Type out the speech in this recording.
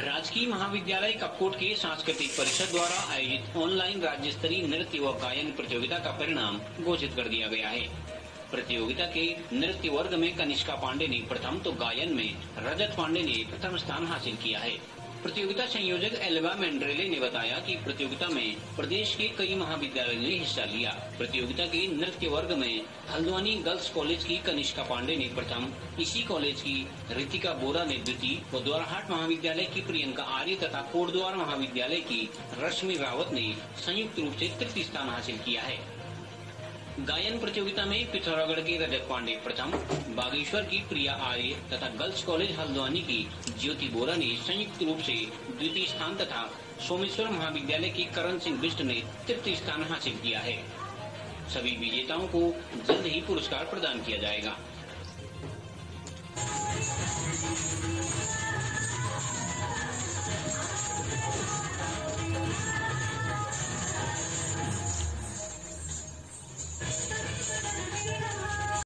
राजकीय महाविद्यालय कपकोट के सांस्कृतिक परिषद द्वारा आयोजित ऑनलाइन राज्य स्तरीय नृत्य व गायन प्रतियोगिता का परिणाम घोषित कर दिया गया है। प्रतियोगिता के नृत्य वर्ग में कनिष्का पांडे ने प्रथम तो गायन में, रजत पांडे ने प्रथम स्थान हासिल किया है। प्रतियोगिता संयोजक एल्वा मेंड्रेले ने बताया कि प्रतियोगिता में प्रदेश के कई महाविद्यालयों ने हिस्सा लिया। प्रतियोगिता के नृत्य वर्ग में हल्द्वानी गर्ल्स कॉलेज की कनिष्का पांडे ने प्रथम, इसी कॉलेज की रितिका बोरा ने द्वितीय व द्वारहाट महाविद्यालय की प्रियंका आर्य तथा कोटद्वार महाविद्यालय की रश्मि रावत ने संयुक्त रूप ऐसी तृतीय स्थान हासिल किया है। गायन प्रतियोगिता में पिथौरागढ़ के रजत पांडे प्रथम, बागेश्वर की प्रिया आर्य तथा गर्ल्स कॉलेज हल्द्वानी की ज्योति बोरा ने संयुक्त रूप से द्वितीय स्थान तथा सोमेश्वर महाविद्यालय के करण सिंह बिष्ट ने तृतीय स्थान हासिल किया है। सभी विजेताओं को जल्द ही पुरस्कार प्रदान किया जाएगा।